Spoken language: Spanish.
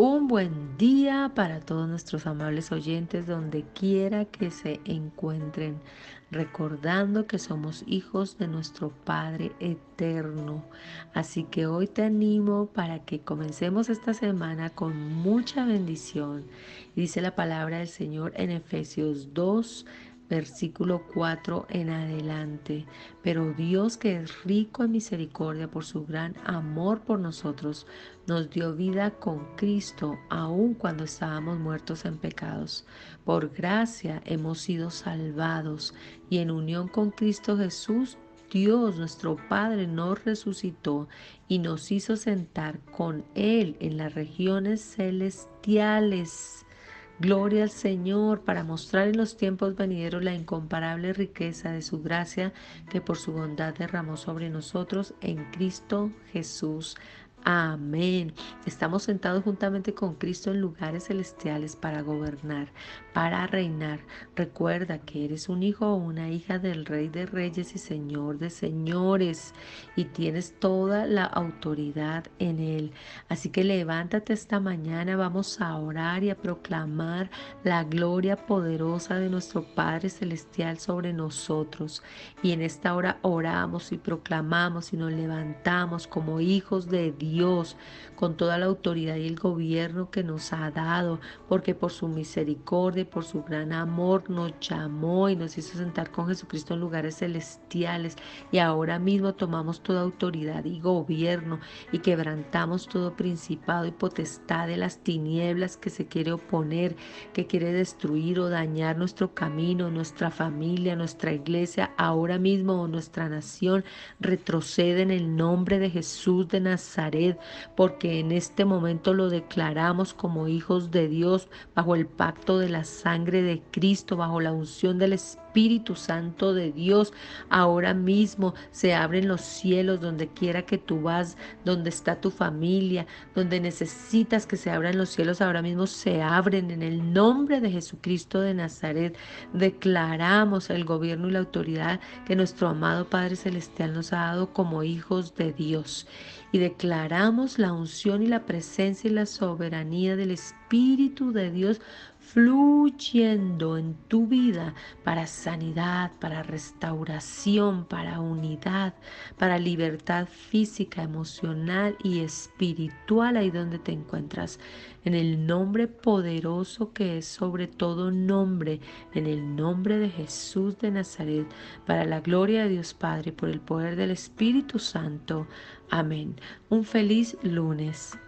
Un buen día para todos nuestros amables oyentes donde quiera que se encuentren, recordando que somos hijos de nuestro Padre eterno. Así que hoy te animo para que comencemos esta semana con mucha bendición. Dice la palabra del Señor en Efesios 2, versículo 4 en adelante. Pero Dios que es rico en misericordia por su gran amor por nosotros, nos dio vida con Cristo aun cuando estábamos muertos en pecados. Por gracia hemos sido salvados y en unión con Cristo Jesús Dios nuestro Padre nos resucitó y nos hizo sentar con Él en las regiones celestiales Gloria al Señor para mostrar en los tiempos venideros la incomparable riqueza de su gracia que por su bondad derramó sobre nosotros en Cristo Jesús. Amén. Estamos sentados juntamente con Cristo en lugares celestiales para gobernar, para reinar. Recuerda que eres un hijo o una hija del Rey de Reyes y Señor de Señores y tienes toda la autoridad en Él. Así que levántate esta mañana, vamos a orar y a proclamar la gloria poderosa de nuestro Padre Celestial sobre nosotros. Y en esta hora oramos y proclamamos y nos levantamos como hijos de Dios Dios con toda la autoridad y el gobierno que nos ha dado, porque por su misericordia y por su gran amor nos llamó y nos hizo sentar con Jesucristo en lugares celestiales. Y ahora mismo tomamos toda autoridad y gobierno y quebrantamos todo principado y potestad de las tinieblas que se quiere oponer, que quiere destruir o dañar nuestro camino, nuestra familia, nuestra iglesia, ahora mismo o nuestra nación. Retrocede en el nombre de Jesús de Nazaret porque en este momento lo declaramos como hijos de Dios bajo el pacto de la sangre de Cristo, bajo la unción del Espíritu Santo de Dios. Ahora mismo se abren los cielos donde quiera que tú vas, donde está tu familia, donde necesitas que se abran los cielos, ahora mismo se abren en el nombre de Jesucristo de Nazaret. Declaramos el gobierno y la autoridad que nuestro amado Padre Celestial nos ha dado como hijos de Dios y declaramos la unción y la presencia y la soberanía del Espíritu de Dios fluyendo en tu vida para sanidad, para restauración, para unidad, para libertad física, emocional y espiritual ahí donde te encuentras. En el nombre poderoso que es sobre todo nombre, en el nombre de Jesús de Nazaret, para la gloria de Dios Padre, por el poder del Espíritu Santo. Amén. Un feliz lunes.